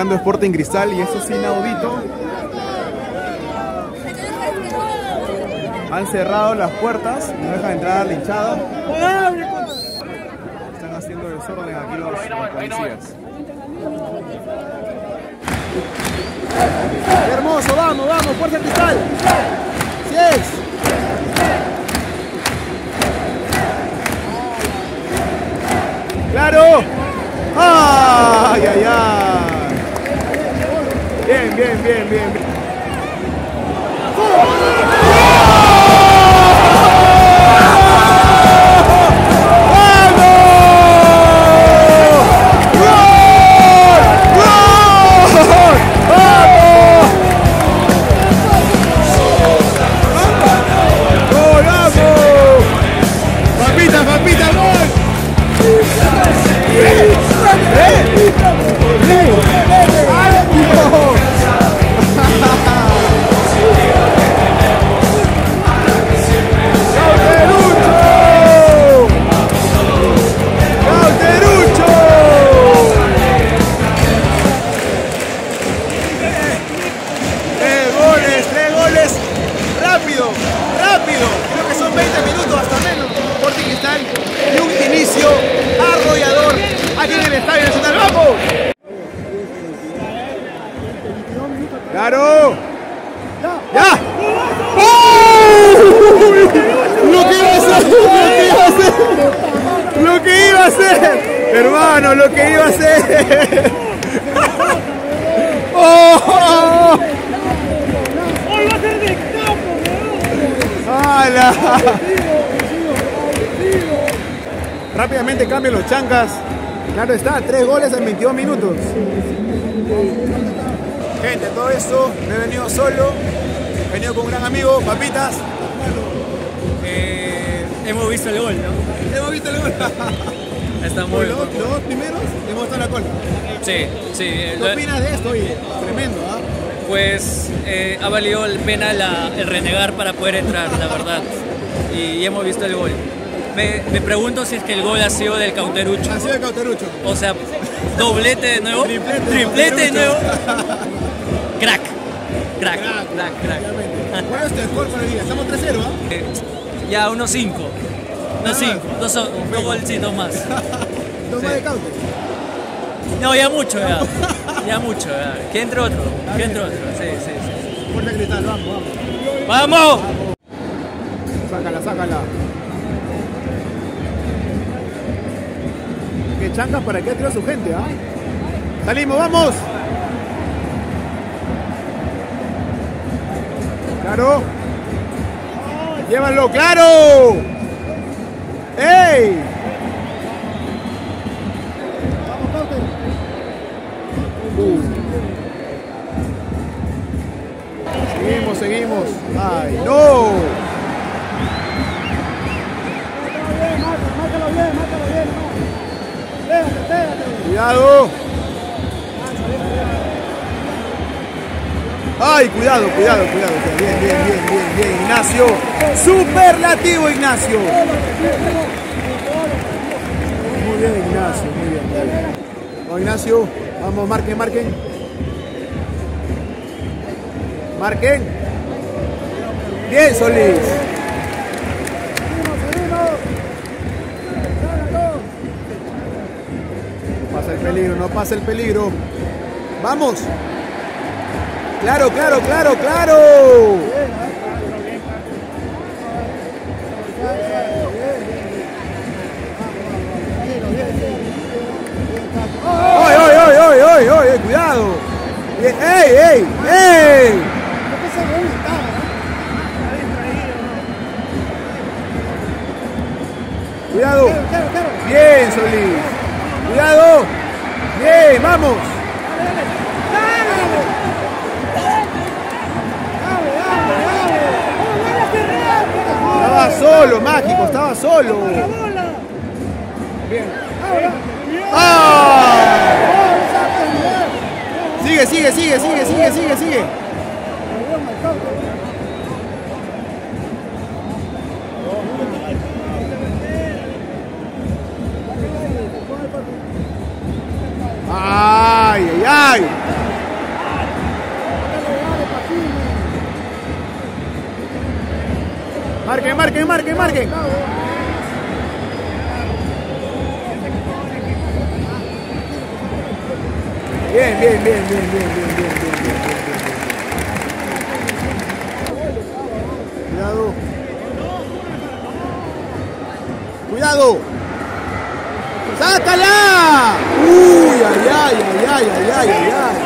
ganando Sporting Cristal y eso es inaudito. Han cerrado las puertas, no dejan entrar a la hinchada. Están haciendo desorden aquí los, policías. ¡Qué hermoso! ¡Vamos, vamos! ¡Fuerza Cristal! ¡Sí! ¡Claro! ¡Ay, ay, ay! Bien, bien, bien, bien. Rápidamente cambian los chancas. Claro está, tres goles en 22 minutos. Gente, todo esto me he venido solo. He venido con un gran amigo, papitas. Eh, hemos visto el gol, ¿no? Hemos visto el gol. Está muy los, los dos primeros hemos estado en la cola. Sí, sí. ¿Qué opinas de esto? Oye, tremendo, ¿ah? Pues eh, ha valido la pena la- el renegar para poder entrar, la verdad. Y, hemos visto el gol. Me, me pregunto si es que el gol ha sido del cauterucho. Ha sido el cauterucho. O sea, doblete de nuevo. Triplete, triplete de nuevo. cauterucho. Crack. Crack, crack, crack. ¿Cuál es tu score para el día? Estamos 3-0, ¿ah? Eh, Ya, unos 5. Unos 5. Dos, dos golcitos más. Dos más de caute. No, ya mucho, ya. Ya mucho, ya. Que entre otro. Que entre otro. Sí, sí, sí. Fuerte cristal, vamos, vamos. ¡Vamos! Sácala, sácala. Que chancas para que tira su gente, ¿ah? Salimos, vamos. Claro. Llévalo, claro. ¡Ey! Uh. Seguimos, seguimos. ¡Ay, no! Ay, cuidado, cuidado, cuidado. Bien, bien, bien, bien, bien. Ignacio. Superlativo, Ignacio. Muy bien, Ignacio. Muy bien, muy bien. Vamos, Ignacio. Vamos, marquen, marquen. Marquen. Bien, Solís. Peligro, no pasa el peligro. Vamos. Claro, claro, claro, claro. ¡Ay, ay, ay, ay, ay, ay! ¡Cuidado! Bien, ¡Ey, ey, ey! Cuidado. Bien, Solís. Cuidado. Bien, vamos. Estaba solo, mágico, estaba solo. Bien. ¡Ah! Sigue, sigue, sigue, sigue, sigue, sigue, sigue. larguen. Bien, bien, bien, bien, bien, bien, bien, bien, Cuidado. Cuidado. ¡Sácala! ¡Uy, ay, ay, ay, ay, ay, ay! ay.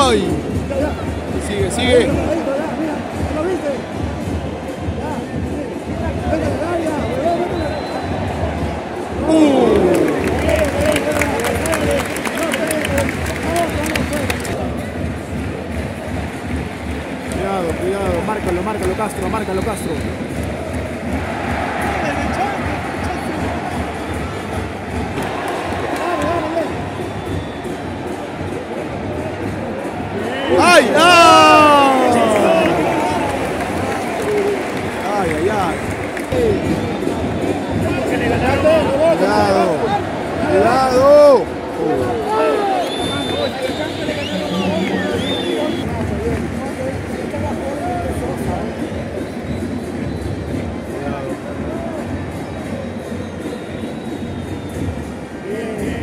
Ay. Sigue, sigue. Cuidado, cuidado, márcalo, márcalo Castro, márcalo Castro.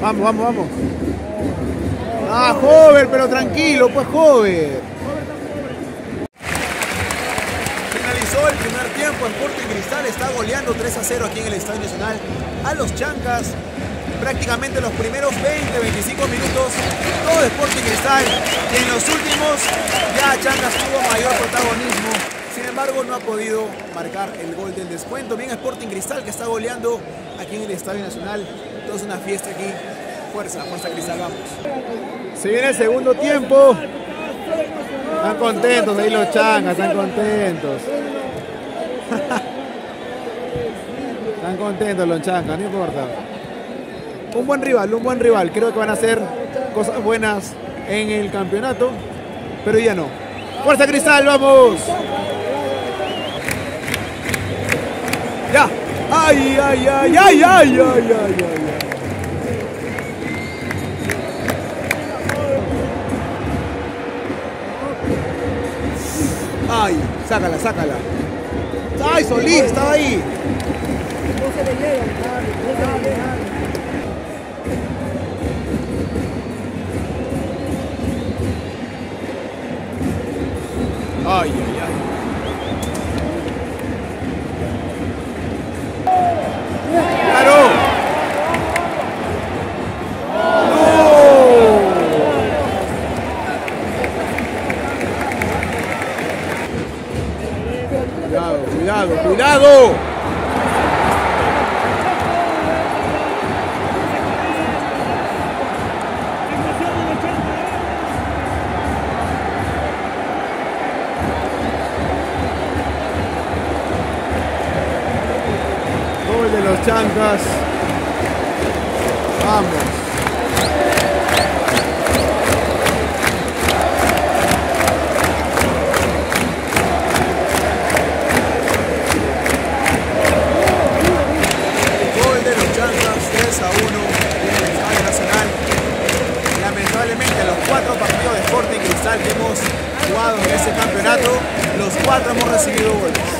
Vamos, vamos, vamos. Ah, joven, pero tranquilo, pues joven. Finalizó el primer tiempo, Sporting Cristal está goleando 3 a 0 aquí en el Estadio Nacional a los Chancas. Prácticamente los primeros 20, 25 minutos, todo Sporting Cristal. Y en los últimos ya Chancas tuvo mayor protagonismo. Sin embargo, no ha podido marcar el gol del descuento. Bien Sporting Cristal que está goleando aquí en el Estadio Nacional. Todo es una fiesta aquí. Fuerza, fuerza Cristal, vamos. Se viene el segundo tiempo. Están contentos ahí los changas, están contentos. están contentos los changas, no importa. Un buen rival, un buen rival. Creo que van a hacer cosas buenas en el campeonato, pero ya no. Fuerza Cristal, vamos. Ya. Ay, ay, ay, ay, ay, ay, ay, ay. ay. Sácala, sácala. Ay, Solís, estaba ahí. Ay, los cuatro partidos de Sporting Cristal que hemos jugado en este campeonato, los cuatro hemos recibido goles.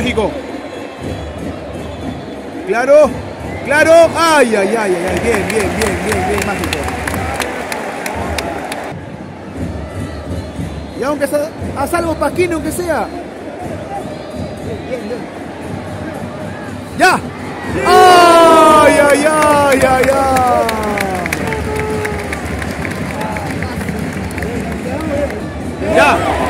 Mágico. Claro. Claro. Ay, ay, ay, ay. Bien, bien, bien, bien, bien, mágico. Y aunque sea, haz algo Pasquino, aunque sea. Bien, bien. ¡Ya! ¡Ay, ay, ay, ay, ay! ¡Ya!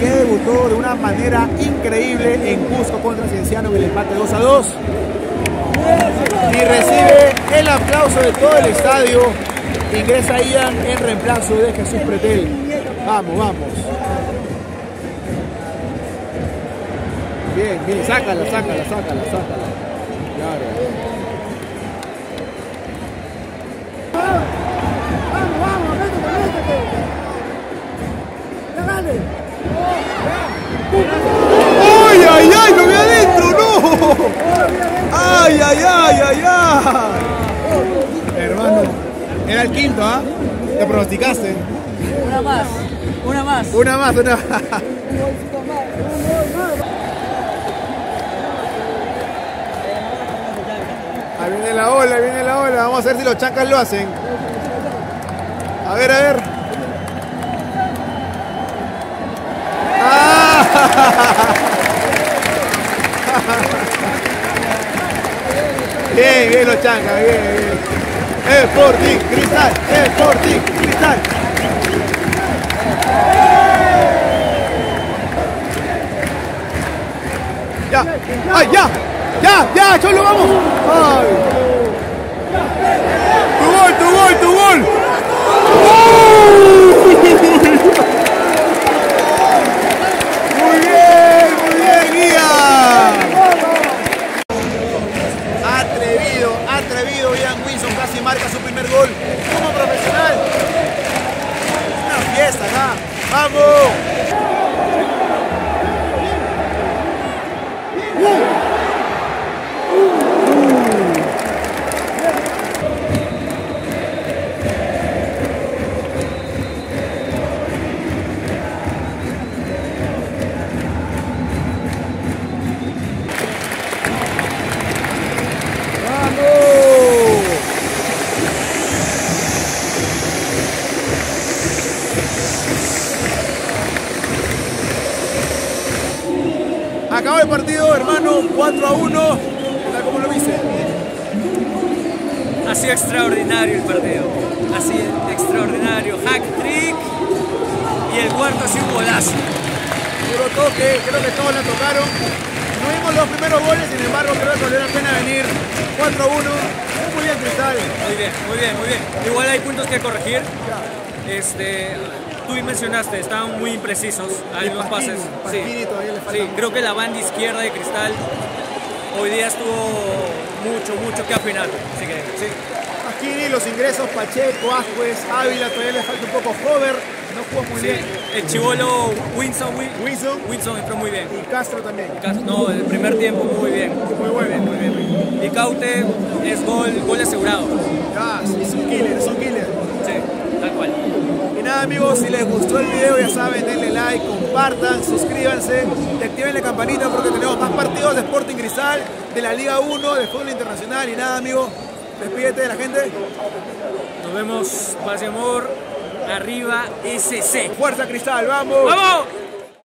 Que debutó de una manera increíble en Cusco contra Cienciano en el empate 2 a 2. Y recibe el aplauso de todo el estadio. Ingresa Ian en reemplazo de Jesús Pretel. Vamos, vamos. Bien, bien, sácala, sácala, sácala, sácala. Claro. ¡Ay, ay, ay! ¡Lo vi adentro! ¡No! ¡Ay, ay, ay, ay, ay! Hermano, era el quinto, ¿ah? Te pronosticaste. Una más, una más. Una más, una más. Ahí viene la ola, ahí viene la ola. Vamos a ver si los chancas lo hacen. A ver, a ver. Bien, bien los chancas, bien, bien. Sporting, cristal, Sporting, cristal. Ya, ay, ya, ya, ya, Cholo, vamos. 4 a 1. Tal como lo viste. Ha sido extraordinario el partido. Ha sido extraordinario. Hack trick. Y el cuarto ha sido un golazo. Puro toque, creo que todos la tocaron. No vimos los primeros goles, sin embargo, creo que valió la pena venir 4 a 1. Muy bien, Cristal. Muy bien, muy bien, muy bien. Igual hay puntos que corregir. Este, tú mencionaste, estaban muy imprecisos Pasquini, pases. Pasquini todavía le falta sí, creo que la banda izquierda de Cristal hoy día estuvo mucho, mucho que afinar. Así que sí. Pasquini, los ingresos, Pacheco, Ascuez, Ávila, todavía le falta un poco Hover, no jugó muy Sí, bien. el chivolo Winson, Wi- Wilson Winson entró muy bien. y Castro también. Cas- No, el primer tiempo muy bien. Muy bueno. muy bien. Y Caute es gol, gol asegurado. Ya, es un killer, es un killer. Sí, tal cual. Y nada amigos, si les gustó el video ya saben, denle like, compartan, suscríbanse y activen la campanita porque tenemos más partidos de Sporting Cristal, de la Liga 1, de fútbol internacional y nada amigos, despídete de la gente. Nos vemos, paz y amor, arriba SC. Fuerza Cristal, vamos. ¡Vamos!